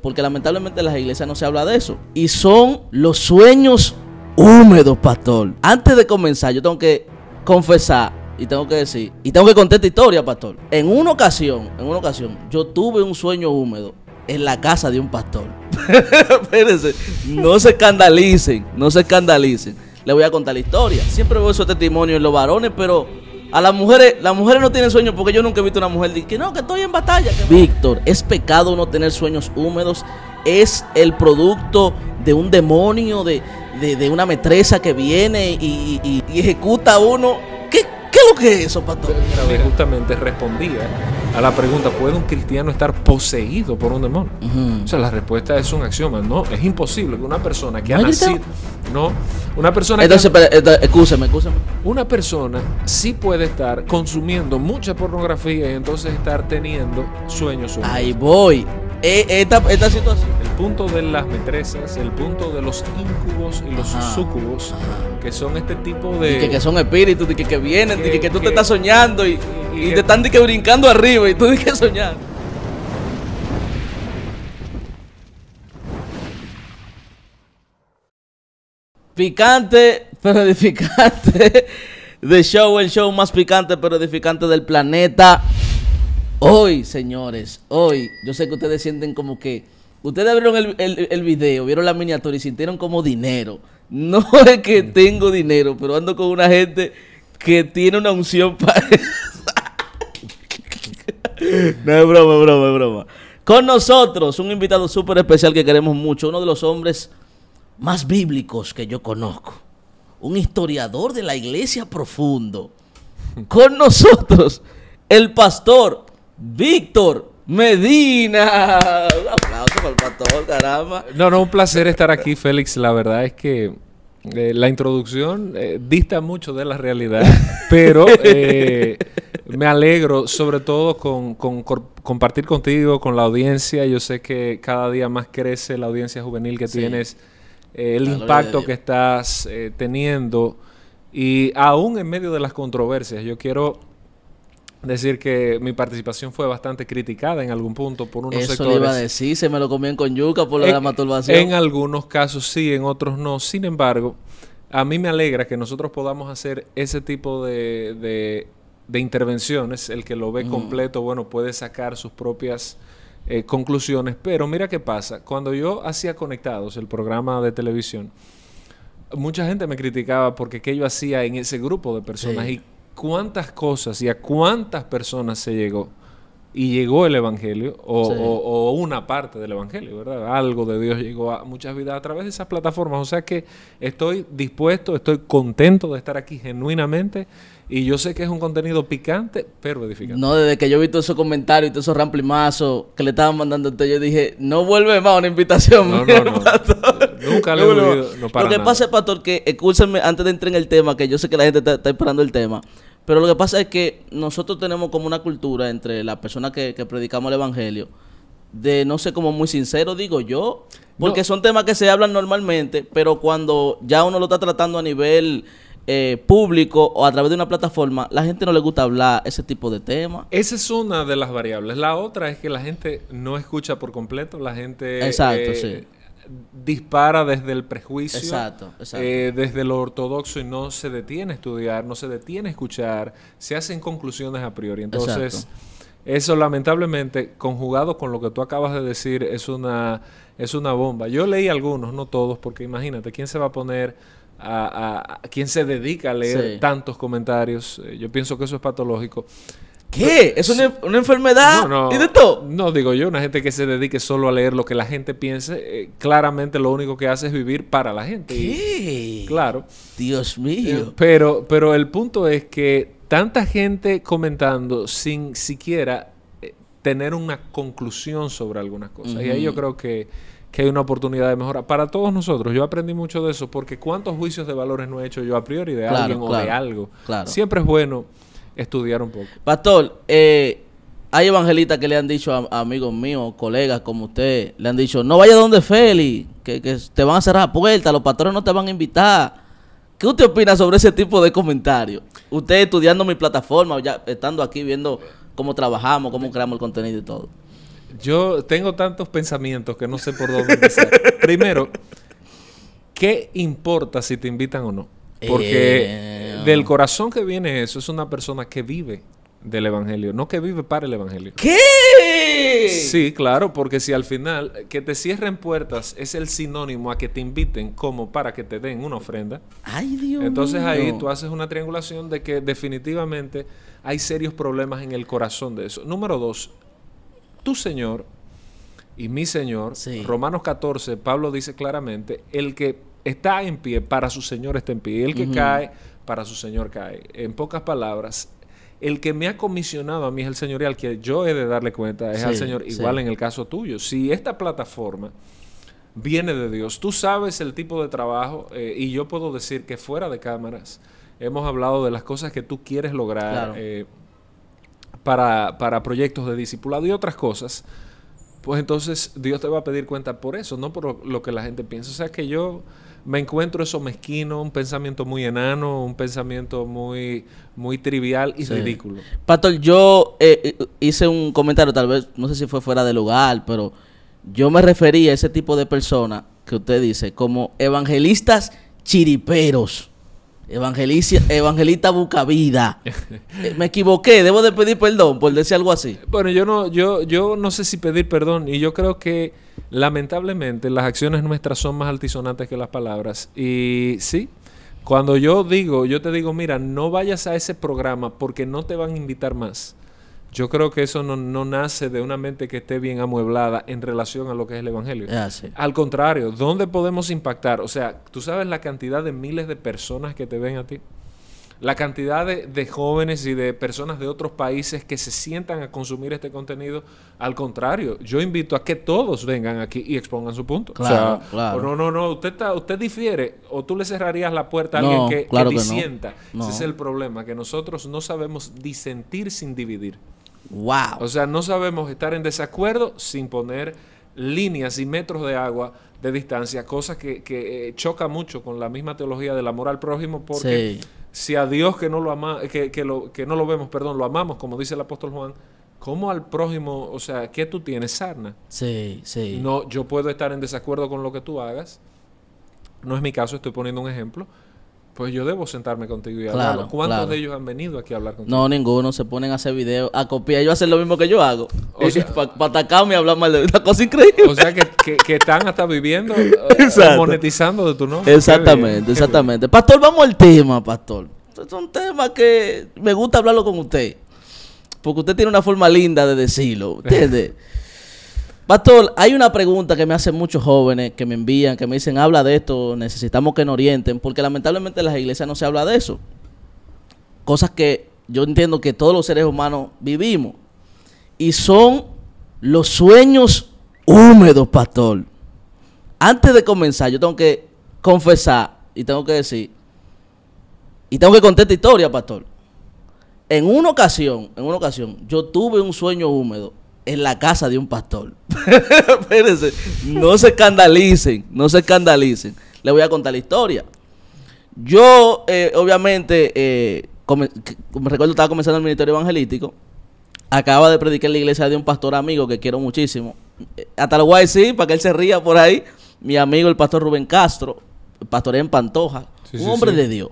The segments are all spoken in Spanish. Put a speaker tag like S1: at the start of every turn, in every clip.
S1: porque lamentablemente en las iglesias no se habla de eso. Y son los sueños húmedos, pastor. Antes de comenzar, yo tengo que confesar y tengo que decir, y tengo que contar esta historia, pastor. En una ocasión, en una ocasión, yo tuve un sueño húmedo en la casa de un pastor. Espérense, no se escandalicen, no se escandalicen. Le voy a contar la historia. Siempre veo esos testimonios en los varones, pero a las mujeres, las mujeres no tienen sueños porque yo nunca he visto una mujer que no, que estoy en batalla. Víctor, es pecado no tener sueños húmedos. Es el producto de un demonio, de, de, una metresa que viene y, y, y ejecuta a uno. ¿Qué, ¿Qué es lo que es eso, pastor?
S2: justamente respondía a la pregunta, ¿puede un cristiano estar poseído por un demonio? O sea, la respuesta es un axioma. No, es imposible que una persona que ha nacido... No, una persona
S1: Entonces, escúcheme,
S2: Una persona sí puede estar consumiendo mucha pornografía y entonces estar teniendo sueños.
S1: Ahí voy. E, esta, esta situación.
S2: Punto de las metresas, el punto de los incubos y los sucubos, que son este tipo de.
S1: que, son espíritus, que, que vienen, que, que, tú te estás soñando y, te están que brincando arriba y tú tienes que soñar. Picante, pero edificante. De show, el show más picante, pero edificante del planeta. Hoy, señores, hoy, yo sé que ustedes sienten como que. Ustedes vieron el, el, video, vieron la miniatura y sintieron como dinero. No es que tengo dinero, pero ando con una gente que tiene una unción para no es broma, es broma, es broma. Con nosotros, un invitado súper especial que queremos mucho, uno de los hombres más bíblicos que yo conozco. Un historiador de la iglesia profundo. Con nosotros, el pastor Víctor Medina. Un aplauso para el pastor, caramba.
S2: No, no, un placer estar aquí, Félix. La verdad es que eh, la introducción eh, dista mucho de la realidad, pero eh, me alegro sobre todo con, compartir contigo, con la audiencia. Yo sé que cada día más crece la audiencia juvenil que tienes, el impacto que estás teniendo y aún en medio de las controversias, yo quiero decir que mi participación fue bastante criticada en algún punto por unos
S1: Eso
S2: sectores.
S1: Eso iba a decir, se me lo comían con yuca por la masturbación.
S2: En algunos casos sí, en otros no. Sin embargo, a mí me alegra que nosotros podamos hacer ese tipo de, de, intervenciones. El que lo ve completo, bueno, puede sacar sus propias eh, conclusiones. Pero mira qué pasa. Cuando yo hacía Conectados, el programa de televisión, mucha gente me criticaba porque qué yo hacía en ese grupo de personas. Y cuántas cosas y a cuántas personas se llegó y llegó el Evangelio, o, una parte del Evangelio, ¿verdad? Algo de Dios llegó a muchas vidas a través de esas plataformas. O sea que estoy dispuesto, estoy contento de estar aquí genuinamente. Y yo sé que es un contenido picante, pero edificante.
S1: No, desde que yo vi todos esos comentarios y todos esos ramplimazos que le estaban mandando a usted, yo dije, no vuelve más una invitación. No, no, no. Nunca le he oído, no Lo que pasa es, Pastor, que escúchame antes de entrar en el tema, que yo sé que la gente está esperando el tema. Pero lo que pasa es que nosotros tenemos como una cultura entre las personas que, predicamos el Evangelio, de no sé, como muy sincero, digo yo, porque son temas que se hablan normalmente, pero cuando ya uno lo está tratando a nivel eh, público o a través de una plataforma, la gente no le gusta hablar ese tipo de temas.
S2: Esa es una de las variables. La otra es que la gente no escucha por completo, la gente...
S1: Exacto, eh, sí
S2: dispara desde el prejuicio, eh, desde lo ortodoxo y no se detiene a estudiar, no se detiene a escuchar, se hacen conclusiones a priori. Entonces, eso lamentablemente, conjugado con lo que tú acabas de decir, es una, es una bomba. Yo leí algunos, no todos, porque imagínate, ¿quién se va a poner a, quién se dedica a leer tantos comentarios? Eh, yo pienso que eso es patológico.
S1: ¿Qué? ¿Es una, enfermedad? No, ¿Y de todo?
S2: No, digo yo, una gente que se dedique solo a leer lo que la gente piense, eh, claramente lo único que hace es vivir para la gente.
S1: ¿Qué?
S2: claro.
S1: Dios mío.
S2: Eh, pero, pero el punto es que tanta gente comentando sin siquiera eh, tener una conclusión sobre algunas cosas. Y ahí yo creo que, que, hay una oportunidad de mejora para todos nosotros. Yo aprendí mucho de eso porque cuántos juicios de valores no he hecho yo a priori de alguien o de algo. Claro. Siempre es bueno estudiar un poco.
S1: Pastor, eh, hay evangelistas que le han dicho a, amigos míos, colegas como usted, le han dicho, no vaya donde Félix, que, te van a cerrar la puerta, los pastores no te van a invitar. ¿Qué usted opina sobre ese tipo de comentarios? Usted estudiando mi plataforma, ya estando aquí viendo cómo trabajamos, cómo creamos el contenido y todo.
S2: Yo tengo tantos pensamientos que no sé por dónde empezar. Primero, ¿qué importa si te invitan o no? Porque
S1: Eh,
S2: del corazón que viene eso es una persona que vive del evangelio, no que vive para el evangelio.
S1: ¿Qué?
S2: Sí, claro, porque si al final que te cierren puertas es el sinónimo a que te inviten como para que te den una ofrenda,
S1: Ay, Dios
S2: entonces
S1: mío.
S2: ahí tú haces una triangulación de que definitivamente hay serios problemas en el corazón de eso. Número dos, tu Señor y mi Señor,
S1: Sí.
S2: Romanos 14, Pablo dice claramente, el que está en pie, para su Señor está en pie, y el que cae, para su Señor cae. En pocas palabras, el que me ha comisionado a mí es el Señor y al que yo he de darle cuenta es al Señor,
S1: sí.
S2: igual en el caso tuyo. Si esta plataforma viene de Dios. Tú sabes el tipo de trabajo eh, y yo puedo decir que fuera de cámaras hemos hablado de las cosas que tú quieres lograr
S1: Claro.
S2: eh, para, para proyectos de discipulado y otras cosas. Pues entonces Dios te va a pedir cuenta por eso, no por lo que la gente piensa. O sea que yo me encuentro eso mezquino, un pensamiento muy enano, un pensamiento muy, muy trivial y
S1: Sí.
S2: ridículo.
S1: Pastor, yo eh, eh, hice un comentario, tal vez, no sé si fue fuera de lugar, pero yo me refería a ese tipo de personas que usted dice como evangelistas chiriperos. Evangelicia, evangelista bucavida. Eh, me equivoqué, debo de pedir perdón por decir algo así.
S2: Bueno, yo no, yo, yo no sé si pedir perdón y yo creo que lamentablemente las acciones nuestras son más altisonantes que las palabras. Y sí, cuando yo digo, yo te digo, mira, no vayas a ese programa porque no te van a invitar más. Yo creo que eso no, no nace de una mente que esté bien amueblada en relación a lo que es el Evangelio.
S1: Así.
S2: Al contrario, ¿dónde podemos impactar? O sea, tú sabes la cantidad de miles de personas que te ven a ti. La cantidad de, de jóvenes y de personas de otros países que se sientan a consumir este contenido. Al contrario, yo invito a que todos vengan aquí y expongan su punto.
S1: Claro,
S2: o sea,
S1: claro.
S2: no, no, no, usted, está, usted difiere o tú le cerrarías la puerta a
S1: No,
S2: alguien que,
S1: claro que no.
S2: disienta.
S1: No.
S2: Ese es el problema, que nosotros no sabemos disentir sin dividir.
S1: Wow.
S2: O sea, no sabemos estar en desacuerdo sin poner líneas y metros de agua de distancia, cosa que, que, eh, choca mucho con la misma teología del amor al prójimo, porque
S1: Sí.
S2: si a Dios que no lo ama, que, que lo, que no lo vemos, perdón, lo amamos, como dice el apóstol Juan, ¿cómo al prójimo, o sea, qué tú tienes, sarna?
S1: Sí, sí.
S2: No, yo puedo estar en desacuerdo con lo que tú hagas. No es mi caso, estoy poniendo un ejemplo. Pues yo debo sentarme contigo y
S1: Claro,
S2: hablar. ¿Cuántos
S1: claro.
S2: de ellos han venido aquí a hablar contigo?
S1: No, ninguno. Se ponen a hacer videos, a copiar. Yo hacer lo mismo que yo hago.
S2: O sea-
S1: para atacarme y hablar mal de una cosa increíble.
S2: O sea, que, que- que están hasta viviendo, eh,
S1: Exacto.
S2: monetizando de tu nombre. Bien,
S1: Exactamente, exactamente. Pastor, vamos al tema, pastor. Es un tema que me gusta hablarlo con usted. Porque usted tiene una forma linda de decirlo. ¿Entiende? Pastor, hay una pregunta que me hacen muchos jóvenes que me envían, que me dicen, habla de esto, necesitamos que nos orienten, porque lamentablemente en las iglesias no se habla de eso. Cosas que yo entiendo que todos los seres humanos vivimos. Y son los sueños húmedos, pastor. Antes de comenzar, yo tengo que confesar y tengo que decir, y tengo que contar esta historia, pastor. En una ocasión, en una ocasión, yo tuve un sueño húmedo en la casa de un pastor. Espérense, no se escandalicen, no se escandalicen. Le voy a contar la historia. Yo, eh, obviamente, eh, come- me recuerdo estaba comenzando el ministerio evangelístico. Acaba de predicar en la iglesia de un pastor amigo que quiero muchísimo. Eh, Hasta lo voy a decir para que él se ría por ahí. Mi amigo, el pastor Rubén Castro, pastorea en Pantoja,
S2: Sí,
S1: un
S2: sí,
S1: hombre
S2: sí.
S1: de Dios.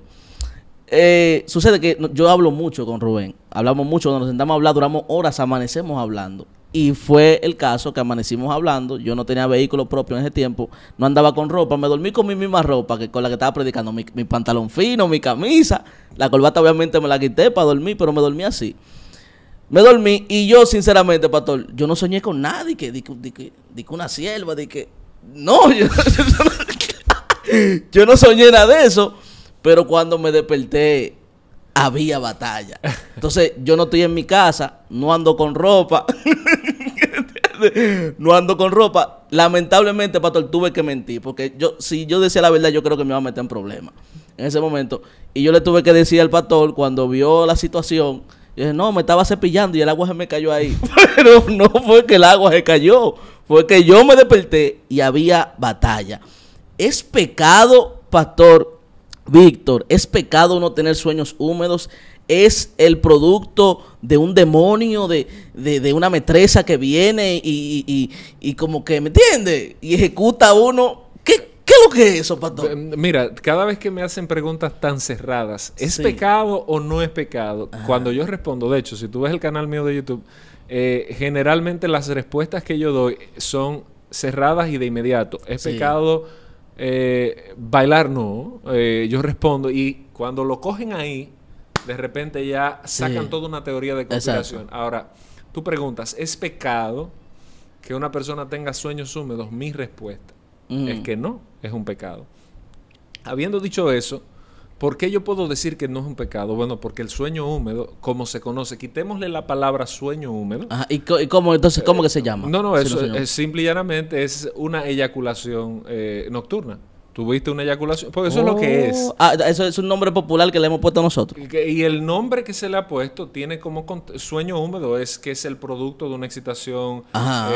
S1: Eh, sucede que yo hablo mucho con Rubén. Hablamos mucho, cuando nos sentamos a hablar, duramos horas, amanecemos hablando. Y fue el caso que amanecimos hablando. Yo no tenía vehículo propio en ese tiempo. No andaba con ropa. Me dormí con mi misma ropa que con la que estaba predicando. Mi, mi pantalón fino, mi camisa. La corbata obviamente me la quité para dormir, pero me dormí así. Me dormí y yo, sinceramente, pastor, yo no soñé con nadie. Que, di una sierva, di que... No, yo, yo no soñé nada de eso. Pero cuando me desperté, había batalla. Entonces, yo no estoy en mi casa, no ando con ropa. no ando con ropa. Lamentablemente, pastor, tuve que mentir. Porque yo, si yo decía la verdad, yo creo que me iba a meter en problemas en ese momento. Y yo le tuve que decir al pastor, cuando vio la situación, yo dije, no, me estaba cepillando y el agua se me cayó ahí. Pero no fue que el agua se cayó, fue que yo me desperté y había batalla. Es pecado, pastor Víctor, es pecado no tener sueños húmedos. es el producto de un demonio, de, de, de una metresa que viene y, y, y, y como que, ¿me entiende? Y ejecuta a uno. ¿Qué, ¿Qué es lo que es eso, pastor?
S2: Eh, Mira, cada vez que me hacen preguntas tan cerradas, ¿es
S1: Sí.
S2: pecado o no es pecado? Cuando yo respondo, de hecho, si tú ves el canal mío de YouTube, eh, generalmente las respuestas que yo doy son cerradas y de inmediato. ¿Es
S1: Sí.
S2: pecado eh, bailar? No. Eh, yo respondo y cuando lo cogen ahí, de repente ya sacan
S1: Sí.
S2: toda una teoría de
S1: Exacto.
S2: conspiración. Ahora, tú preguntas, ¿es pecado que una persona tenga sueños húmedos? Mi respuesta
S1: Mm.
S2: es que no, es un pecado. Habiendo dicho eso, ¿por qué yo puedo decir que no es un pecado? Bueno, porque el sueño húmedo, como se conoce, quitémosle la palabra sueño húmedo.
S1: Ajá, ¿Y, co- y cómo, entonces, cómo que se llama?
S2: No, no,
S1: Si
S2: eso es, simple y llanamente es una eyaculación eh, nocturna. ¿Tuviste una eyaculación? Porque eso es lo que es.
S1: Oh, Ah, eso es un nombre popular que le hemos puesto nosotros.
S2: Y que- Y el nombre que se le ha puesto tiene como sueño húmedo, es que es el producto de una excitación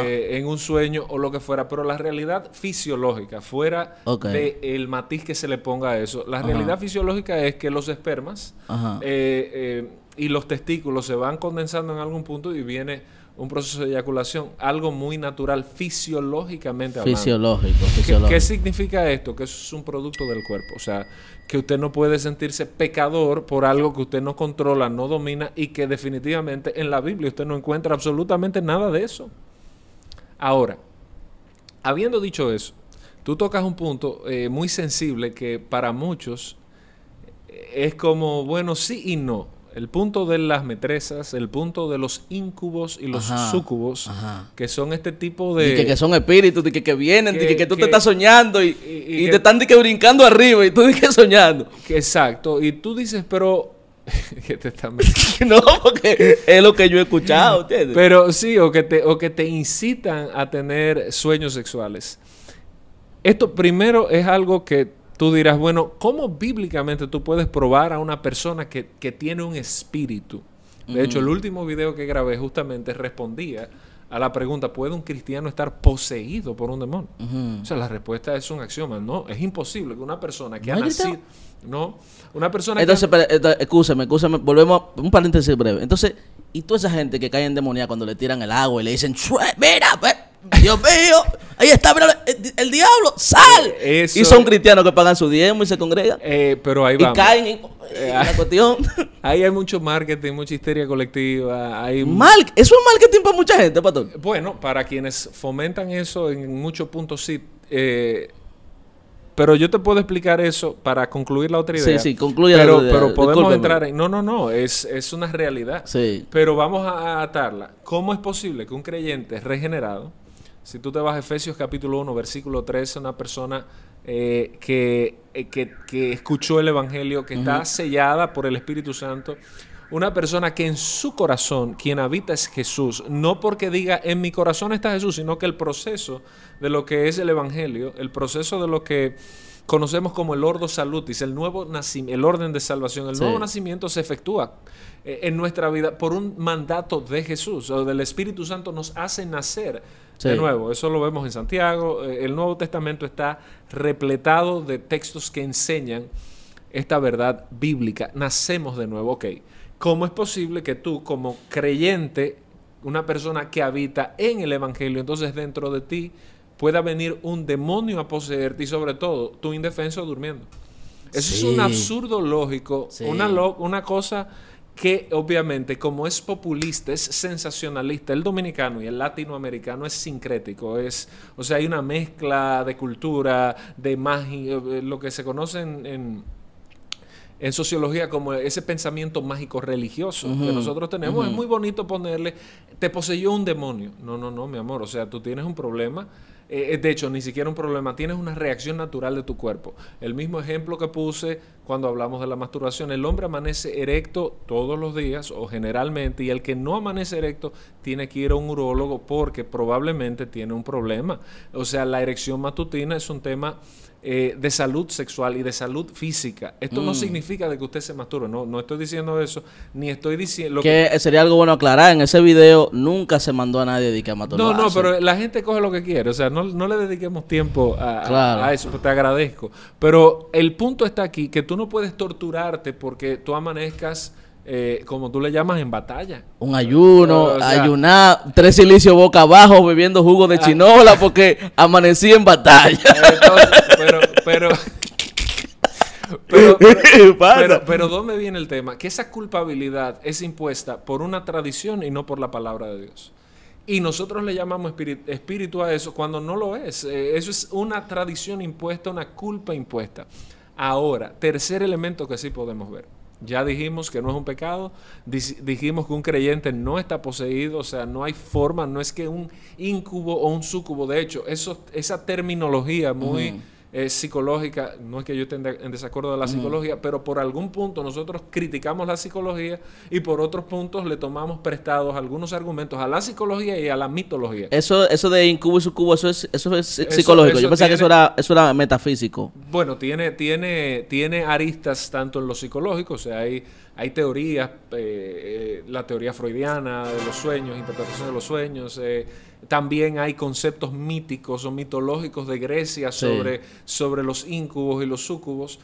S2: eh, en un sueño o lo que fuera, pero la realidad fisiológica, fuera
S1: Ok.
S2: del matiz que se le ponga a eso, la
S1: Ajá.
S2: realidad fisiológica es que los espermas eh, eh, y los testículos se van condensando en algún punto y viene un proceso de eyaculación, algo muy natural fisiológicamente hablando.
S1: Fisiológico,
S2: ¿Qué,
S1: fisiológico.
S2: qué significa esto? Que eso es un producto del cuerpo. O sea, que usted no puede sentirse pecador por algo que usted no controla, no domina y que definitivamente en la Biblia usted no encuentra absolutamente nada de eso. Ahora, habiendo dicho eso, tú tocas un punto eh, muy sensible que para muchos eh, es como, bueno, sí y no. El punto de las metresas, el punto de los incubos y los
S1: Ajá, ajá.
S2: que son este tipo de...
S1: Y que, que son espíritus, de que, que vienen, de
S2: Que-
S1: que, que tú te estás soñando y,
S2: y-
S1: te están de que brincando arriba y tú de que soñando.
S2: Exacto. Y tú dices, pero... que te están-
S1: no, porque es lo que yo he escuchado, ¿entiendes?
S2: pero sí, o que, te, o que te incitan a tener sueños sexuales. Esto primero es algo que tú dirás, bueno, ¿cómo bíblicamente tú puedes probar a una persona que, que tiene un espíritu? De hecho, el último video que grabé justamente respondía a la pregunta, ¿puede un cristiano estar poseído por un demonio? O sea, la respuesta es un axioma. No, es imposible que una persona que
S1: ¿No
S2: ha nacido... No, una persona que...
S1: Entonces, espera, esta- excúsame, excúsame, volvemos a un paréntesis breve. Entonces, ¿y toda esa gente que cae en demonía cuando le tiran el agua y le dicen, "Chue, mira, ve, Dios mío, ahí está, el, el diablo, sal?
S2: Eh, eso-
S1: Y son cristianos que pagan su diezmo y se congregan.
S2: Eh, pero ahí
S1: y
S2: vamos.
S1: caen en, en la cuestión.
S2: Ahí hay mucho marketing, mucha histeria colectiva. Hay
S1: Mal, eso es marketing para mucha gente, pastor.
S2: Bueno, para quienes fomentan eso en muchos puntos sí. eh, pero yo te puedo explicar eso para concluir la otra
S1: Sí,
S2: idea.
S1: sí, concluye la
S2: pero,
S1: otra idea.
S2: Pero podemos
S1: Discúlpeme.
S2: entrar en... No, no, no. Es, es una realidad.
S1: Sí.
S2: Pero vamos a atarla. ¿Cómo es posible que un creyente regenerado, si tú te vas a Efesios capítulo 1, versículo 13, una persona eh, que, eh, que, que escuchó el Evangelio, que está sellada por el Espíritu Santo, una persona que en su corazón, quien habita es Jesús, no porque diga en mi corazón está Jesús, sino que el proceso de lo que es el Evangelio, el proceso de lo que conocemos como el ordo salutis, el nuevo el orden de salvación, el
S1: Sí.
S2: nuevo nacimiento se efectúa eh, en nuestra vida por un mandato de Jesús o del Espíritu Santo nos hace nacer
S1: Sí.
S2: de nuevo. Eso lo vemos en Santiago. eh, El Nuevo Testamento está repletado de textos que enseñan esta verdad bíblica. Nacemos de nuevo. Ok. ¿Cómo es posible que tú, como creyente, una persona que habita en el Evangelio, entonces dentro de ti pueda venir un demonio a poseerte y sobre todo tú indefenso durmiendo? Eso
S1: Sí.
S2: es un absurdo lógico,
S1: Sí.
S2: una, lo- una cosa que obviamente como es populista, es sensacionalista, el dominicano y el latinoamericano es sincrético, es, o sea, hay una mezcla de cultura, de magia, eh, lo que se conoce en, en- en sociología como ese pensamiento mágico religioso que nosotros tenemos. Es muy bonito ponerle, te poseyó un demonio. No, no, no, mi amor, o sea, tú tienes un problema. eh, de hecho, ni siquiera un problema, tienes una reacción natural de tu cuerpo. El mismo ejemplo que puse cuando hablamos de la masturbación, el hombre amanece erecto todos los días o generalmente y el que no amanece erecto tiene que ir a un urólogo porque probablemente tiene un problema. O sea, la erección matutina es un tema eh, de salud sexual y de salud física. Esto no
S1: Mm.
S2: significa de que usted se masturbe, no, no estoy diciendo eso, ni estoy diciendo...
S1: que sería algo bueno aclarar. En ese video nunca se mandó a nadie de que a
S2: No, no, pero la gente coge lo que quiere. O sea, no, no le dediquemos tiempo a, a-
S1: Claro.
S2: a eso. Te agradezco. Pero el punto está aquí, que tú no puedes torturarte porque tú amanezcas eh, como tú le llamas, en batalla.
S1: Un ayuno,
S2: O sea-
S1: ayunar, tres silicios boca abajo bebiendo jugo de chinola porque amanecí en batalla.
S2: Entonces, pero, pero, pero, pero, pero- pero ¿dónde viene el tema? Que esa culpabilidad es impuesta por una tradición y no por la palabra de Dios. Y nosotros le llamamos espíritu, espíritu a eso cuando no lo es. Eh, eso es una tradición impuesta, una culpa impuesta. Ahora, tercer elemento que sí podemos ver. Ya dijimos que no es un pecado, dijimos que un creyente no está poseído, o sea, no hay forma, no es que un incubo o un sucubo, de hecho, eso, esa terminología muy eh, psicológica, no es que yo esté en, de- en desacuerdo de la psicología, pero por algún punto nosotros criticamos la psicología y por otros puntos le tomamos prestados algunos argumentos a la psicología y a la mitología.
S1: Eso, eso de incubo y sucubo, eso es, eso es psicológico.
S2: eso
S1: Yo pensaba que eso era, eso era metafísico.
S2: Bueno, tiene, tiene, tiene aristas tanto en lo psicológico, o sea, hay, hay teorías, eh, eh, la teoría freudiana de los sueños, interpretación de los sueños, eh, también hay conceptos míticos o mitológicos de Grecia
S1: Sí.
S2: sobre, sobre los íncubos y los súcubos,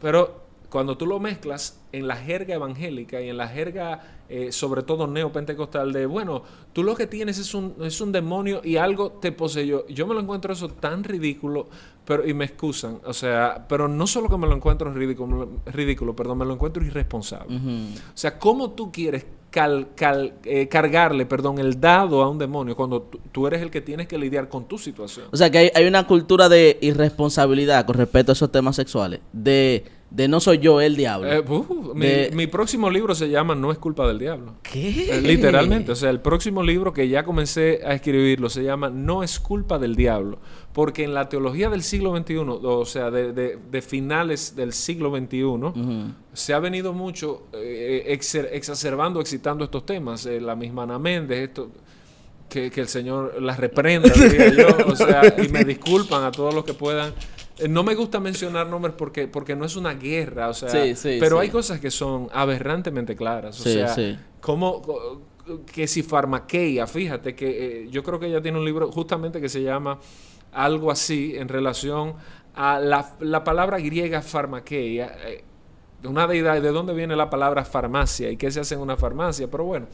S2: pero cuando tú lo mezclas en la jerga evangélica y en la jerga, eh, sobre todo neopentecostal, de bueno, tú lo que tienes es un, es un demonio y algo te poseyó. Yo me lo encuentro eso tan ridículo, pero y me excusan, o sea, pero no solo que me lo encuentro ridículo, ridículo perdón, me lo encuentro irresponsable. O sea, ¿cómo tú quieres eh, cargarle, perdón, el dado a un demonio cuando tú, tú eres el que tienes que lidiar con tu situación?
S1: O sea que hay, hay una cultura de irresponsabilidad con respecto a esos temas sexuales. De, de no soy yo el diablo.
S2: Eh, uh, mi,
S1: De-
S2: mi próximo libro se llama No es culpa del diablo.
S1: ¿Qué?
S2: Eh, Literalmente, o sea, el próximo libro que ya comencé a escribirlo se llama No es culpa del diablo, porque en la teología del siglo XXI, o sea, de, de- de finales del siglo XXI, se ha venido mucho eh, exer- exacerbando, excitando estos temas. Eh, la misma Ana Méndez, esto, que, que el Señor las reprenda, diría yo, o sea, y me disculpan a todos los que puedan. Eh, No me gusta mencionar nombres porque, porque no es una guerra, o sea,
S1: Sí, sí,
S2: pero
S1: sí.
S2: hay cosas que son aberrantemente claras. O sea, como co- que si farmaqueia, fíjate que eh, yo creo que ella tiene un libro justamente que se llama algo así en relación a la, la palabra griega farmaqueia, eh, una deidad, ¿de dónde viene la palabra farmacia y qué se hace en una farmacia? Pero bueno,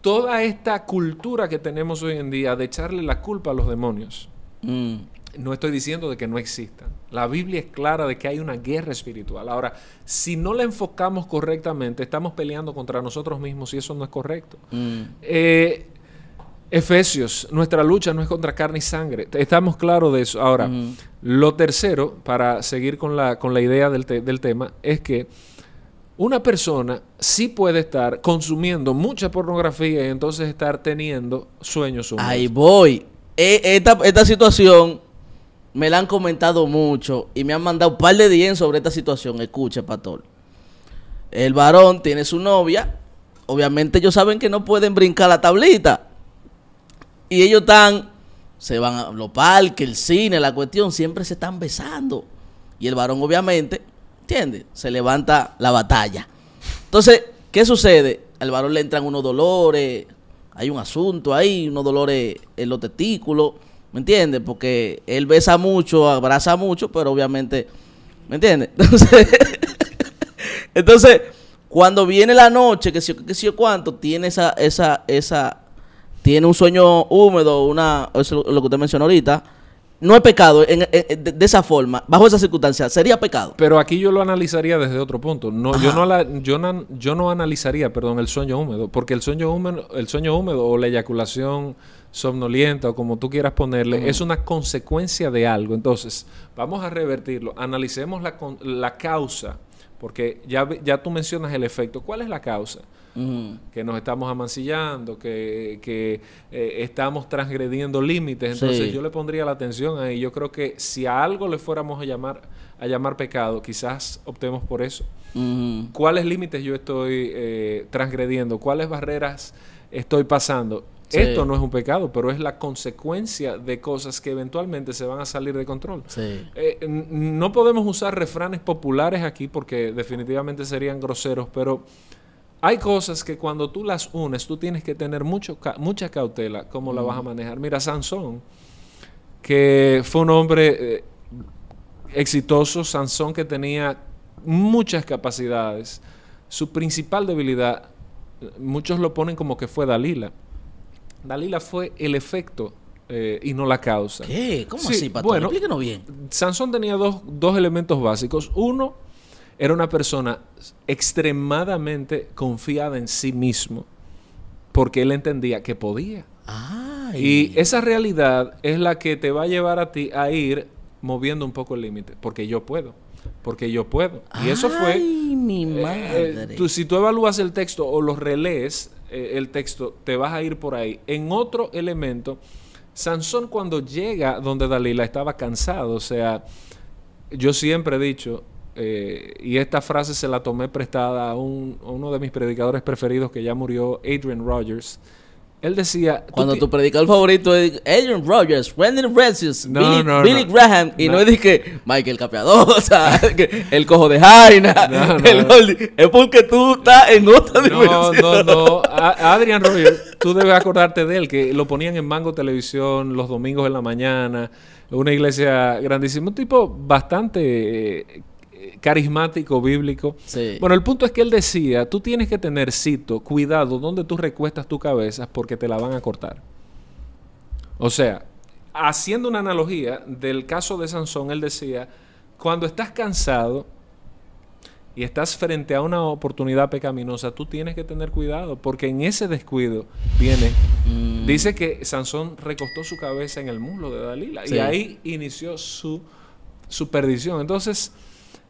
S2: toda esta cultura que tenemos hoy en día de echarle la culpa a los demonios,
S1: Mm.
S2: No estoy diciendo de que no existan. La Biblia es clara de que hay una guerra espiritual. Ahora, si no la enfocamos correctamente, estamos peleando contra nosotros mismos y eso no es correcto.
S1: Mm.
S2: Eh, Efesios, nuestra lucha no es contra carne y sangre. Estamos claros de eso. Ahora,
S1: Ujú.
S2: lo tercero, para seguir con la, con la idea del, te- del tema, es que una persona sí puede estar consumiendo mucha pornografía y entonces estar teniendo sueños húmedos.
S1: Ahí voy. E- esta, esta situación me la han comentado mucho y me han mandado un par de días sobre esta situación. Escucha, pastor. El varón tiene su novia. Obviamente ellos saben que no pueden brincar la tablita. Y ellos están, se van a los parques, el cine, la cuestión, siempre se están besando. Y el varón obviamente, ¿entiendes? Se levanta la batalla. Entonces, ¿qué sucede? Al varón le entran unos dolores, hay un asunto ahí, unos dolores en los testículos, ¿me entiendes? Porque él besa mucho, abraza mucho, pero obviamente, ¿me entiendes? Entonces, entonces cuando viene la noche, que yo, que sé yo cuánto, tiene esa, esa, esa, tiene un sueño húmedo, una, eso es lo que usted mencionó ahorita, no es pecado en- en- de, de esa forma, bajo esa circunstancia, sería pecado.
S2: Pero aquí yo lo analizaría desde otro punto. No, yo no la- yo no, yo no analizaría, perdón, el sueño húmedo, porque el sueño húmedo, el sueño húmedo o la eyaculación somnolienta o como tú quieras ponerle, es una consecuencia de algo. Entonces, vamos a revertirlo. Analicemos la, con- la causa, porque ya, ya tú mencionas el efecto. ¿Cuál es la causa? Que nos estamos amancillando, que, que, eh, estamos transgrediendo límites. Entonces
S1: Sí.
S2: yo le pondría la atención ahí. Yo creo que si a algo le fuéramos a llamar, a llamar pecado, quizás optemos por eso. ¿Cuáles límites yo estoy eh, transgrediendo? ¿Cuáles barreras estoy pasando?
S1: Sí.
S2: Esto no es un pecado, pero es la consecuencia de cosas que eventualmente se van a salir de control.
S1: Sí.
S2: Eh, no podemos usar refranes populares aquí porque definitivamente serían groseros, pero hay cosas que cuando tú las unes, tú tienes que tener mucho ca- mucha cautela cómo la vas a manejar. Mira, Sansón, que fue un hombre eh, exitoso, Sansón que tenía muchas capacidades. su principal debilidad, muchos lo ponen como que fue Dalila. Dalila fue el efecto eh, y no la causa.
S1: ¿Qué? ¿Cómo
S2: Sí,
S1: así, pastor?
S2: bueno,
S1: Explíquenos bien.
S2: Sansón tenía dos, dos elementos básicos. Uno, era una persona extremadamente confiada en sí mismo, porque él entendía que podía.
S1: Ay.
S2: Y esa realidad es la que te va a llevar a ti a ir moviendo un poco el límite, porque yo puedo, porque yo puedo. Y eso fue...
S1: Ay, mi
S2: eh,
S1: madre.
S2: eh, tú- si tú evalúas el texto o lo relees eh, el texto, te vas a ir por ahí. En otro elemento, Sansón cuando llega donde Dalila estaba cansado, o sea, yo siempre he dicho, eh, y esta frase se la tomé prestada a, un- a uno de mis predicadores preferidos que ya murió, Adrian Rogers. Él decía...
S1: Cuando tu predicador favorito es Adrian Rogers, Brendan Francis,
S2: No,
S1: Billy,
S2: no,
S1: Billy
S2: no.
S1: Graham, y no,
S2: No.
S1: es que Michael Capeador, o sea, que el cojo de Jaina,
S2: No, no, no.
S1: Es porque tú estás en otra
S2: No,
S1: dimensión.
S2: no, no. A- Adrian Rogers, tú debes acordarte de él, que lo ponían en Mango Televisión los domingos en la mañana, una iglesia grandísima, un tipo bastante eh, carismático, bíblico.
S1: Sí.
S2: Bueno, el punto es que él decía, tú tienes que tener, cito, cuidado donde tú recuestas tu cabeza porque te la van a cortar. O sea, haciendo una analogía del caso de Sansón, él decía, cuando estás cansado y estás frente a una oportunidad pecaminosa, tú tienes que tener cuidado porque en ese descuido viene...
S1: Mm,
S2: Dice que Sansón recostó su cabeza en el muslo de Dalila
S1: Sí.
S2: y ahí inició su, su perdición. Entonces,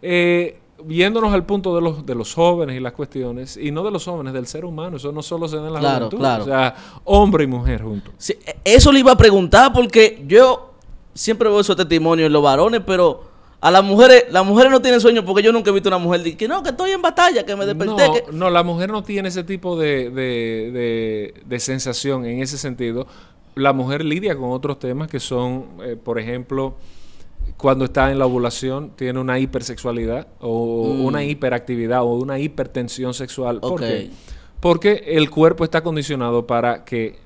S2: eh, viéndonos al punto de los, de los jóvenes y las cuestiones, y no de los jóvenes, del ser humano, eso no solo se da en la
S1: Claro,
S2: juventud,
S1: claro.
S2: o sea, hombre y mujer juntos.
S1: sí, eso le iba a preguntar porque yo siempre veo esos testimonios en los varones, pero a las mujeres, las mujeres no tienen sueño porque yo nunca he visto una mujer que no, que estoy en batalla, que me desperté.
S2: No,
S1: que...
S2: no, la mujer no tiene ese tipo de, de- de- de sensación en ese sentido. La mujer lidia con otros temas que son, eh, por ejemplo, cuando está en la ovulación, tiene una hipersexualidad o
S1: Mm.
S2: una hiperactividad o una hipertensión sexual. ¿Por
S1: Ok.
S2: qué? Porque el cuerpo está condicionado para que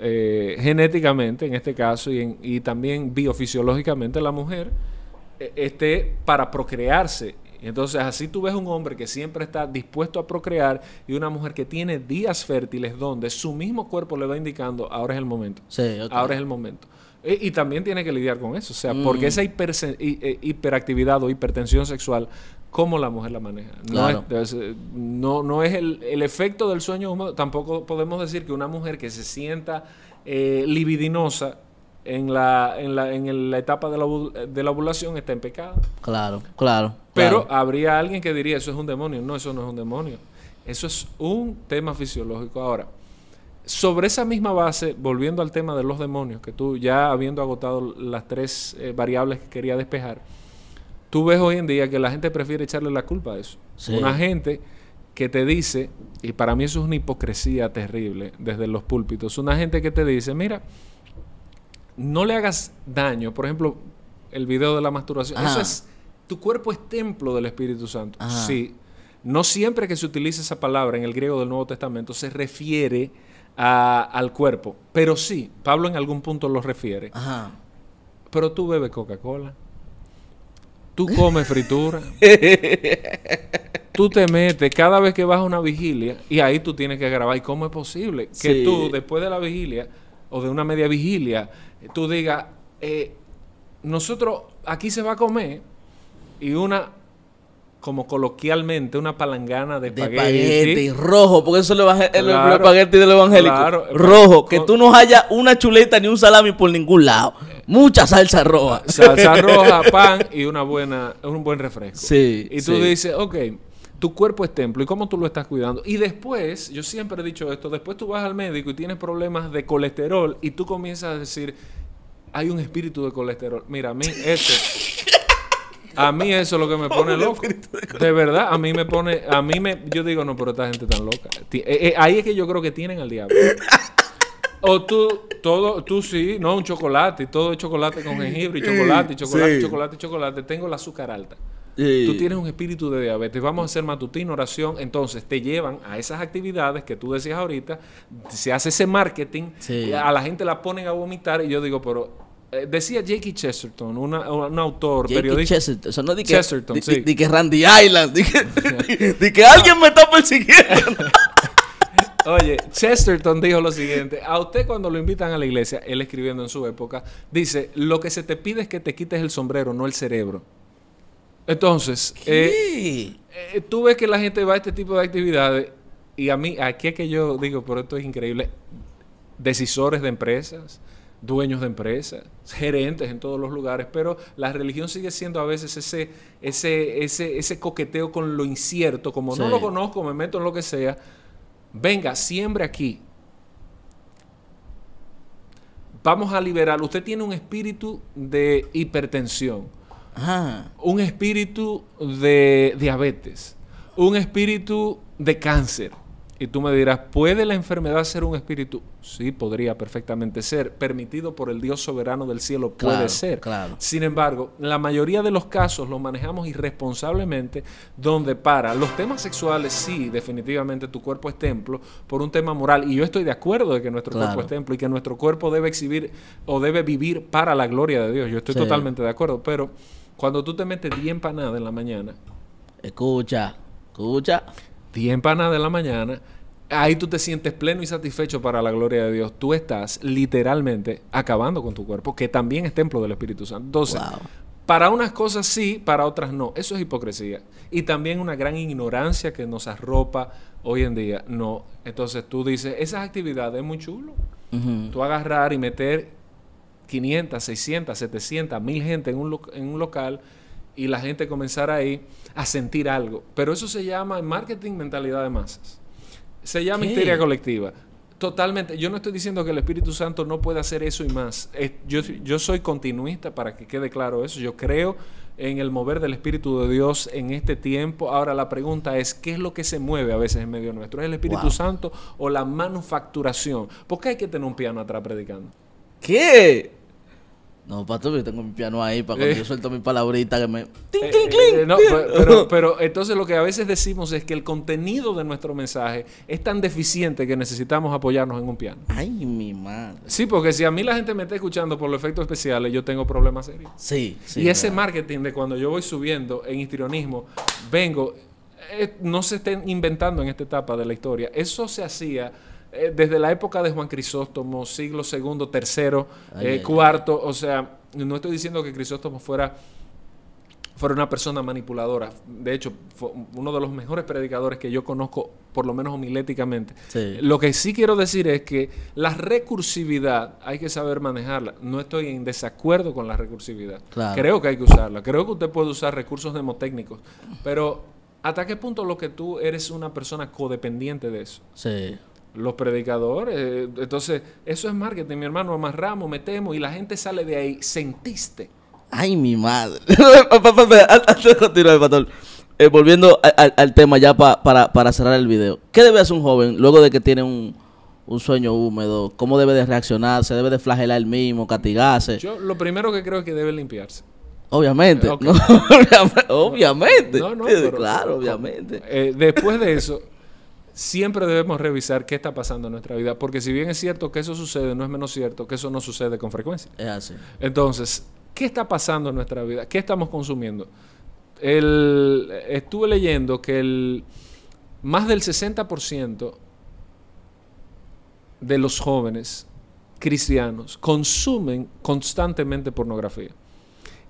S2: eh, genéticamente, en este caso, y, en- y también biofisiológicamente, la mujer eh, esté para procrearse. Entonces, así tú ves un hombre que siempre está dispuesto a procrear y una mujer que tiene días fértiles donde su mismo cuerpo le va indicando, ahora es el momento.
S1: Sí.
S2: Ahora es el momento. Y, y también tiene que lidiar con eso. O sea,
S1: Mm.
S2: porque esa hiperse- hi- eh, hiperactividad o hipertensión sexual, ¿cómo la mujer la maneja?
S1: Claro.
S2: No es, es, no, no es el, el efecto del sueño húmedo. Tampoco podemos decir que una mujer que se sienta eh, libidinosa en la, en la, en la etapa de la, de la ovulación está en pecado.
S1: Claro, claro.
S2: Pero
S1: claro.
S2: habría alguien que diría, eso es un demonio. No, eso no es un demonio. Eso es un tema fisiológico. Ahora, sobre esa misma base, volviendo al tema de los demonios, que tú ya habiendo agotado las tres eh, variables que quería despejar, tú ves hoy en día que la gente prefiere echarle la culpa a eso.
S1: Sí.
S2: Una gente que te dice, y para mí eso es una hipocresía terrible desde los púlpitos, una gente que te dice, mira, no le hagas daño, por ejemplo, el video de la masturbación,
S1: Ajá.
S2: eso es, tu cuerpo es templo del Espíritu Santo.
S1: Ajá.
S2: Sí, no siempre que se utiliza esa palabra en el griego del Nuevo Testamento se refiere a- al cuerpo, pero sí, Pablo en algún punto lo refiere.
S1: Ajá.
S2: Pero tú bebes Coca-Cola. Tú comes fritura. tú te metes cada vez que vas a una vigilia y ahí tú tienes que grabar. ¿Y cómo es posible que
S1: Sí.
S2: tú, después de la vigilia o de una media vigilia, tú digas, eh, nosotros aquí se va a comer y una, como coloquialmente, una palangana de,
S1: De
S2: espagueti.
S1: rojo, porque eso es el, evangel- el-
S2: Claro,
S1: espagueti del evangélico.
S2: claro.
S1: rojo, que tú no hayas una chuleta ni un salami por ningún lado. Mucha salsa roja.
S2: Salsa roja, pan y una buena, un buen refresco.
S1: Sí,
S2: Y tú
S1: sí.
S2: dices, ok, tu cuerpo es templo y cómo tú lo estás cuidando. Y después, yo siempre he dicho esto, después tú vas al médico y tienes problemas de colesterol y tú comienzas a decir, hay un espíritu de colesterol. Mira, a mí eso, a mí eso es lo que me pone loco. De verdad, a mí me pone, a mí me, yo digo, no, pero esta gente tan loca. Eh, eh, ahí es que yo creo que tienen al diablo. O tú, todo, tú sí, no, un chocolate, todo es chocolate con jengibre, y chocolate, y chocolate,
S1: Sí.
S2: chocolate, chocolate. Tengo el azúcar alta.
S1: Sí.
S2: Tú tienes un espíritu de diabetes. Vamos a hacer matutino, oración. Entonces te llevan a esas actividades que tú decías ahorita. Se hace ese marketing.
S1: Sí.
S2: A la gente la ponen a vomitar. Y yo digo, pero decía J.K. Chesterton, una- un autor,
S1: J.K.
S2: periodista.
S1: Chesterton. Eso no es de que,
S2: Chesterton,
S1: di-
S2: sí.
S1: di- di que Randy Island. Di que, di que alguien me está persiguiendo.
S2: Oye, Chesterton dijo lo siguiente, a usted cuando lo invitan a la iglesia, él escribiendo en su época, dice, lo que se te pide es que te quites el sombrero, no el cerebro. Entonces, eh, eh, tú ves que la gente va a este tipo de actividades y a mí, aquí es que yo digo, pero esto es increíble, decisores de empresas, dueños de empresas, gerentes en todos los lugares, pero la religión sigue siendo a veces ese, ese, ese, ese coqueteo con lo incierto, como no lo conozco, me meto en lo que sea, venga, siembre aquí. Vamos a liberar. Usted tiene un espíritu de hipertensión,
S1: Ah,
S2: un espíritu de diabetes, un espíritu de cáncer. Y tú me dirás, ¿puede la enfermedad ser un espíritu? Sí, podría perfectamente ser. Permitido por el Dios soberano del cielo, puede
S1: Claro,
S2: ser.
S1: claro.
S2: Sin embargo, la mayoría de los casos los manejamos irresponsablemente, donde para los temas sexuales, sí, definitivamente tu cuerpo es templo, por un tema moral. Y yo estoy de acuerdo de que nuestro
S1: Claro.
S2: cuerpo es templo y que nuestro cuerpo debe exhibir o debe vivir para la gloria de Dios. Yo estoy
S1: Sí.
S2: totalmente de acuerdo. Pero cuando tú te metes 10 empanadas en la mañana,
S1: escucha, escucha.
S2: 10 empanadas en la mañana, ahí tú te sientes pleno y satisfecho para la gloria de Dios. Tú estás literalmente acabando con tu cuerpo, que también es templo del Espíritu Santo. Entonces,
S1: Wow.
S2: para unas cosas sí, para otras no. Eso es hipocresía. Y también una gran ignorancia que nos arropa hoy en día. No. Entonces tú dices, esas actividades es muy chulo. Tú agarrar y meter 500, 600, 700, 1000 gente en un, en un local y la gente comenzar ahí a sentir algo. Pero eso se llama en marketing mentalidad de masas. Se llama
S1: ¿Qué?
S2: histeria colectiva. Totalmente. Yo no estoy diciendo que el Espíritu Santo no pueda hacer eso y más. Yo, yo soy continuista para que quede claro eso. Yo creo en el mover del Espíritu de Dios en este tiempo. Ahora la pregunta es, ¿qué es lo que se mueve a veces en medio nuestro? ¿Es el Espíritu
S1: Wow.
S2: Santo o la manufacturación? ¿Por qué hay que tener un piano atrás predicando?
S1: ¿Qué? No, pastor, yo tengo mi piano ahí para cuando
S2: Eh.
S1: yo suelto mi palabrita que me... ¡Tin,
S2: Eh,
S1: clink,
S2: eh, eh, no, pero, pero- pero entonces lo que a veces decimos es que el contenido de nuestro mensaje es tan deficiente que necesitamos apoyarnos en un piano.
S1: Ay, mi madre.
S2: Sí, porque si a mí la gente me está escuchando por los efectos especiales, yo tengo problemas serios.
S1: Sí, sí.
S2: y ese marketing de cuando yo voy subiendo en histrionismo, vengo, eh, no se estén inventando en esta etapa de la historia. Eso se hacía eh, desde la época de Juan Crisóstomo, siglo segundo, tercero, eh, cuarto. O sea, no estoy diciendo que Crisóstomo fuera fuera una persona manipuladora. De hecho, fue uno de los mejores predicadores que yo conozco, por lo menos homiléticamente.
S1: Sí.
S2: Lo que sí quiero decir es que la recursividad hay que saber manejarla. No estoy en desacuerdo con la recursividad.
S1: Claro.
S2: Creo que hay que usarla. Creo que usted puede usar recursos mnemotécnicos. Pero, ¿hasta qué punto lo que tú eres una persona codependiente de eso?
S1: Sí.
S2: Los predicadores. eh, entonces, eso es marketing, mi hermano. Amarramos, metemos y la gente sale de ahí. Sentiste.
S1: Ay, mi madre. Antes de continuar, pastor. eh, volviendo a- a- al tema ya pa- para, para cerrar el video. ¿Qué debe hacer un joven luego de que tiene un, un sueño húmedo? ¿Cómo debe de reaccionar? ¿Se debe de flagelar el mismo? ¿Castigarse?
S2: Yo lo primero que creo es que debe limpiarse.
S1: Obviamente. Obviamente- Obviamente.
S2: No, no,
S1: Sí,
S2: pero-
S1: claro, obviamente.
S2: Eh, después de eso, siempre debemos revisar qué está pasando en nuestra vida. Porque si bien es cierto que eso sucede, no es menos cierto que eso no sucede con frecuencia.
S1: Es así.
S2: Entonces, ¿qué está pasando en nuestra vida? ¿Qué estamos consumiendo? El- estuve leyendo que el, más del 60% de los jóvenes cristianos consumen constantemente pornografía.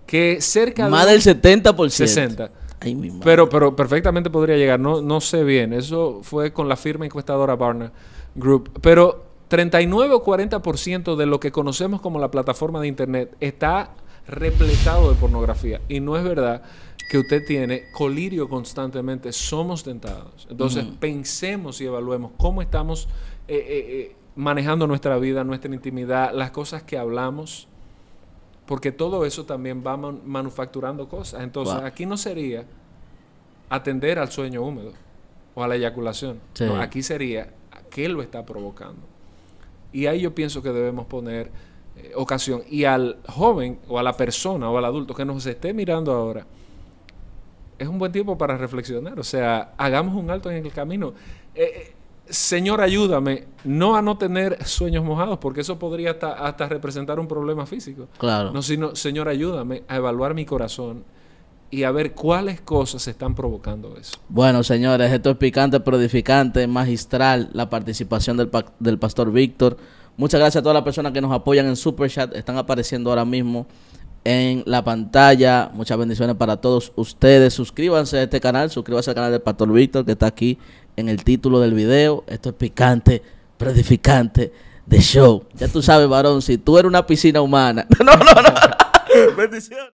S2: Que cerca
S1: Más
S2: de
S1: del 70%.
S2: 60.
S1: Ay, mi madre.
S2: Pero, pero perfectamente podría llegar, no, no sé bien. Eso fue con la firma encuestadora Barna Group. Pero 39 o 40% de lo que conocemos como la plataforma de Internet está repletado de pornografía. Y no es verdad que usted tiene colirio constantemente. Somos tentados. Entonces pensemos y evaluemos cómo estamos eh, eh, eh, manejando nuestra vida, nuestra intimidad, las cosas que hablamos. Porque todo eso también va man- manufacturando cosas. Entonces,
S1: Wow.
S2: aquí no sería atender al sueño húmedo o a la eyaculación.
S1: Sí.
S2: No, aquí sería qué lo está provocando. Y ahí yo pienso que debemos poner eh, ocasión. Y al joven o a la persona o al adulto que nos esté mirando ahora, es un buen tiempo para reflexionar. O sea, hagamos un alto en el camino. Eh, eh, Señor, ayúdame, no a no tener sueños mojados, porque eso podría hasta, hasta representar un problema físico.
S1: Claro.
S2: No, sino, Señor, ayúdame a evaluar mi corazón y a ver cuáles cosas están provocando eso.
S1: Bueno, señores, esto es picante pero edificante, magistral, la participación del, pa- del pastor Víctor. Muchas gracias a todas las personas que nos apoyan en Super Chat, están apareciendo ahora mismo en la pantalla. Muchas bendiciones para todos ustedes. Suscríbanse a este canal, suscríbanse al canal del pastor Víctor que está aquí en el título del video. Esto es picante pero edificante de show. Ya tú sabes, varón, si tú eres una piscina humana. No, no, no. Bendiciones.